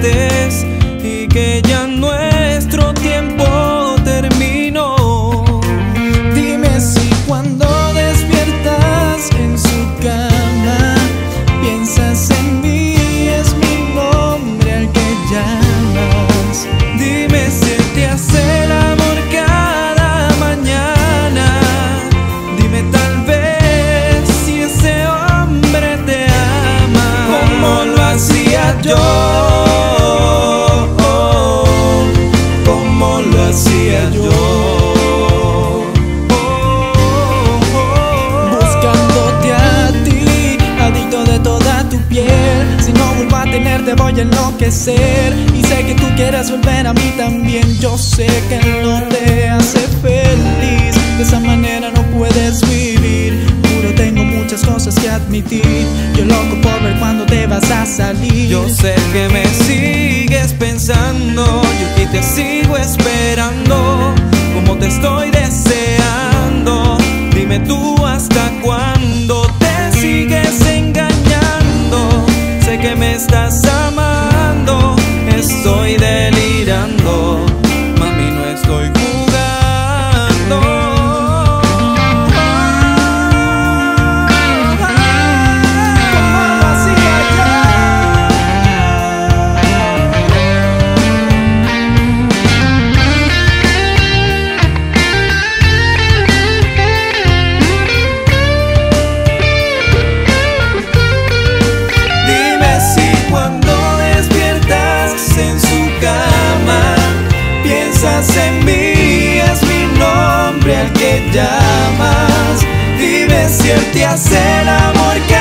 desde ser Y sé que tú quieres volver a mí también. Yo sé que no te hace feliz. De esa manera no puedes vivir. Juro tengo muchas cosas que admitir. Yo loco por ver cuándo te vas a salir. Yo sé que me sigues pensando. Yo aquí te sigo esperando. Como te estoy deseando. Dime tú hasta estoy que llamas. Dime si él te hace el amor cada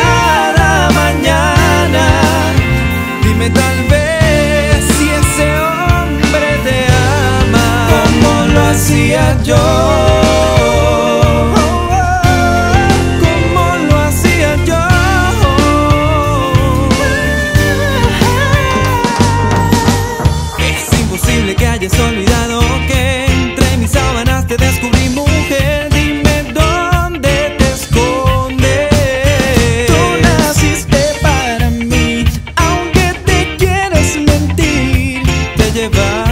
llevar.